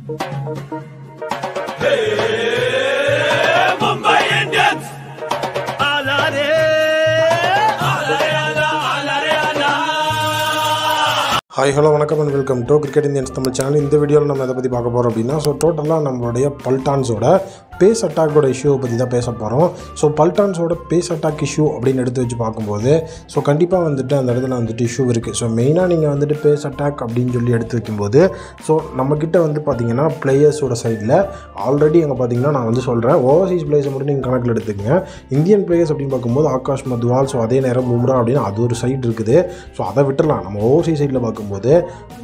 Mumbai hi hello வணக்கம் and welcome to cricket Indians Tamil channel இந்த வீடியோவில் நம்ம எதை பற்றி பார்க்க போகிறோம் அப்படின்னா ஸோ டோட்டலாக நம்மளுடைய பல்டான்ஸோட பேஸ் அட்டாக்கோட இஷ்யூவை பற்றி தான் பேச போகிறோம் ஸோ பல்டான்ஸோட பேஸ் அட்டாக் இஷ்யூ அப்படின்னு எடுத்து வச்சு பார்க்கும்போது ஸோ கண்டிப்பாக வந்துட்டு அந்த இடத்துல வந்துட்டு இஷ்யூ இருக்குது ஸோ மெயினாக நீங்கள் வந்துட்டு பேஸ் அட்டாக் அப்படின்னு சொல்லி எடுத்து வைக்கும்போது ஸோ நம்மக்கிட்ட வந்து பார்த்தீங்கன்னா பிளேயர்ஸோட சைடில் ஆல்ரெடி அங்கே பார்த்தீங்கன்னா நான் வந்து சொல்கிறேன் ஓவர்சீஸ் பிளேயர்ஸை மட்டும் நீங்கள் கணக்கில் எடுத்துக்கங்க. இந்தியன் பிளேயர்ஸ் அப்படின்னு பார்க்கும்போது ஆகாஷ் மத்வால் ஸோ அதே நேரம் பும்ரா அப்படின்னு அது ஒரு சைடு இருக்குது. ஸோ அதை விட்டுறலாம். நம்ம ஓவர்சீஸ் சைடில் பார்க்கும்போது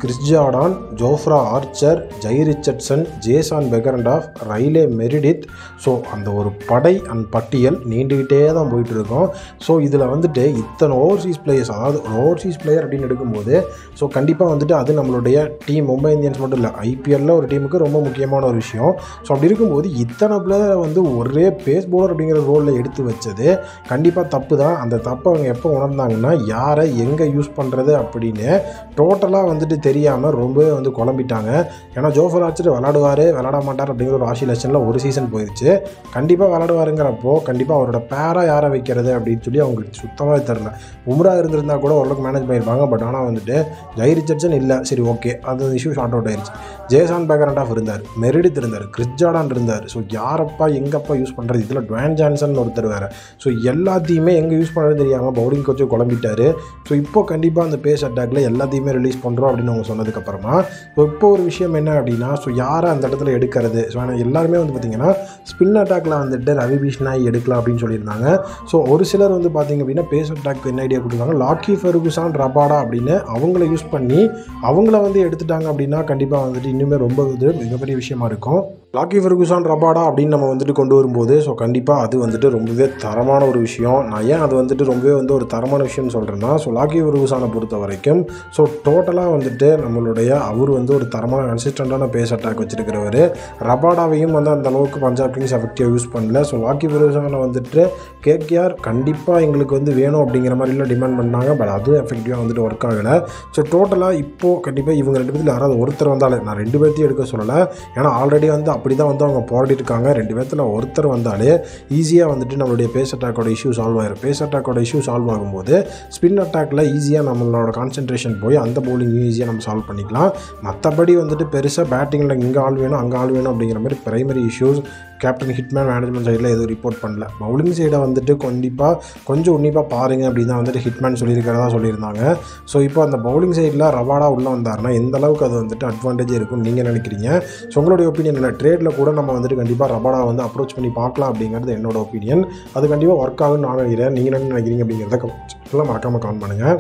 Chris Jordan Jofra Archer Jhye Richardson Jason Behrendorff Riley Meredith so அந்த ஒரு படை அண்ட் பட்டியல் நீண்டுக்கிட்டே தான் போயிட்டு இருக்கோம் ஸோ இதில் வந்துட்டு இத்தனை ஓவர்சீஸ் பிளேயர்ஸ் அதாவது ஓவர்சீஸ் பிளேயர் அப்படின்னு எடுக்கும்போது ஸோ கண்டிப்பாக வந்துட்டு அது நம்மளுடைய டீம் மும்பை இந்தியன்ஸ் மட்டும் இல்லை ஐபிஎல்ல ஒரு டீமுக்கு ரொம்ப முக்கியமான ஒரு விஷயம். ஸோ அப்படி இருக்கும்போது இத்தனை பிளேயரை வந்து ஒரே பேஸ் போலர் அப்படிங்கிற ரோலில் எடுத்து வச்சது கண்டிப்பாக தப்பு தான். அந்த தப்பை அவங்க எப்போ உணர்ந்தாங்கன்னா யாரை எங்கே யூஸ் பண்ணுறது அப்படின்னு டோட்டலாக வந்துட்டு தெரியாமல் ரொம்பவே வந்து குழம்பிட்டாங்க. ஏன்னா ஜோஃபர் ஆச்சர் விளாடுவார் விளாட மாட்டார் அப்படிங்கிற ஒரு ஆசிலேஷனில் ஒரு சீசன் போயிடுச்சு கண்டிப்பாக விளாடுவாருங்கிறப்போ கண்டிப்பாக அவரோட பேரா யாரை வைக்கிறது அப்படின்னு சொல்லி அவங்களுக்கு சுத்தமாக தெரில உம்ரா இருந்திருந்தா கூட ஓரளவுக்கு மேனேஜ் பண்ணியிருப்பாங்க. பட் ஆனால் வந்துட்டு ஜெய் ரிச்சர்ட்சன் இல்லை. சரி ஓகே அந்த இஷ்யூ ஷார்ட் அவுட் ஆயிடுச்சு ஜேசான் பேக்கரண்ட் ஆஃப் இருந்தார். மெரிடித் இருந்தார். கிறிஸ்ஜாடான் இருந்தார். ஸோ யாரப்பா எங்கப்பா யூஸ் பண்ணுறது இதில் டுவான் ஜான்சன் ஒருத்தர் வேறு. ஸோ எல்லாத்தையுமே எங்கே யூஸ் பண்ணுறது தெரியாமல் பவுலிங் கோச்சு குழம்பிட்டார். ஸோ இப்போ கண்டிப்பாக அந்த பேஸ் அட்டாக்ல எல்லாத்தையுமே ரிலீஸ் பண்ணுறோம் அப்படின்னு அவங்க சொன்னதுக்கப்புறமா ஸோ இப்போ ஒரு விஷயம் என்ன அப்படின்னா ஸோ யாரை அந்த இடத்துல எடுக்கிறது? ஸோ ஆனால் எல்லாருமே வந்து பார்த்திங்கன்னா ஸ்பின் அட்டாக்ல வந்துட்டு ரவி பிஷ்னாய் எடுக்கலாம் அப்படின்னு சொல்லியிருந்தாங்க. ஸோ ஒரு சிலர் வந்து பார்த்திங்க அப்படின்னா பேஸ் அட்டாக் என்ன ஐடியா கொடுத்தாங்க லாக்கி ஃபெருகுசான் ரபாடா அப்படின்னு அவங்கள யூஸ் பண்ணி அவங்கள வந்து எடுத்துட்டாங்க அப்படின்னா கண்டிப்பாக வந்துட்டு இன்னுமே ரொம்ப இது மிகப்பெரிய விஷயமா இருக்கும். லாக்கி ஃபெர்குசான் ரபாடா அப்படின்னு நம்ம வந்துட்டு கொண்டு வரும்போது ஸோ கண்டிப்பாக அது வந்துட்டு ரொம்பவே தரமான ஒரு விஷயம். நான் ஏன் அது வந்துட்டு ரொம்பவே வந்து ஒரு தரமான விஷயம் சொல்கிறேன்னா ஸோ லாக்கி ஃபெர்குசானை பொறுத்த வரைக்கும் ஸோ டோட்டலாக வந்துட்டு நம்மளுடைய அவர் வந்து ஒரு தரமான கன்சிஸ்டண்ட்டான பேஸ் அட்டாக் வச்சுருக்கிறவர். ரபாடாவையும் வந்து அந்த அளவுக்கு பஞ்சாப் கிங்ஸ் எஃபெக்டிவாக யூஸ் பண்ணல. ஸோ லாக்கி ஃபெர்குசானை வந்துட்டு கேகேஆர் கண்டிப்பாக எங்களுக்கு வந்து வேணும் அப்படிங்கிற மாதிரிலாம் டிமாண்ட் பண்ணாங்க. பட் அதுவும் எஃபெக்டிவாக வந்துட்டு ஒர்க் ஆகலை. ஸோ டோட்டலாக இப்போது கண்டிப்பாக இவங்க ரெண்டு பேர்த்தில் யாராவது ஒருத்தர் வந்தாலே நான் ரெண்டு பேர்த்தையும் எடுக்க சொல்லலை. ஏன்னா ஆல்ரெடி வந்து அப்படி தான் வந்து அவங்க போராடிட்டு இருக்காங்க ரெண்டு பேர்த்தில் ஒருத்தர் வந்தாலே ஈஸியாக வந்துட்டு நம்மளுடைய பேஸ் அட்டாக்கோட இஷ்யூ சால்வ் ஆயிரும். பேஸ் அட்டாக்கோட இஷ்யூ சால்வ் ஆகும்போது ஸ்பின் அட்டாக்ல ஈஸியாக நம்மளோட கான்சென்ட்ரேஷன் போய் அந்த பவுலிங் ஈஸியாக நம்ம சால்வ் பண்ணிக்கலாம். மற்றபடி வந்துட்டு பெருசாக பேட்டிங்கில் இங்கே ஆள் வேணும் அங்கே ஆள் வேணும் அப்படிங்கிற மாதிரி primary issues captain Hitman management சைடில் எதுவும் ரிப்போர்ட் பண்ணல. பவுலிங் சைடை வந்துட்டு கண்டிப்பாக கொஞ்சம் உன்னிப்பாக பாருங்க அப்படின்னு தான் வந்துட்டு ஹிட்மேன் சொல்லியிருக்கிறதா சொல்லியிருந்தாங்க. ஸோ இப்போ அந்த பவுலிங் சைடில் ரவாடா உள்ளே வந்தாருன்னா எந்த அளவுக்கு அது வந்துட்டு அட்வான்டேஜ் இருக்கும்னு நீங்கள் நினைக்கிறீங்க? ஸோ உங்களுடைய ஒப்பீனியன் என்ன? ட்ரேடில் கூட நம்ம வந்துட்டு கண்டிப்பாக ரபாடா வந்து அப்ரோச் பண்ணி பார்க்கலாம் அப்படிங்கிறது என்னோட ஒப்பீனியன் அது கண்டிப்பாக ஒர்க் ஆகும்னு நான் நினைக்கிறேன். நீங்கள் என்ன நினைக்கிறீங்க அப்படிங்கிறத ஃபுல்லாக மறக்காமல் கமெண்ட் பண்ணுங்கள்